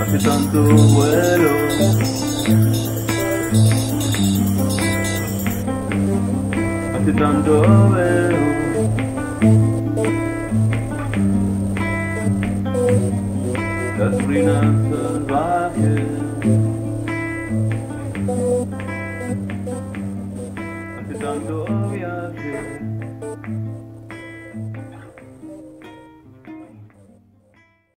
Hace tanto vuelo. Hace tanto veo Las ruinas salvajes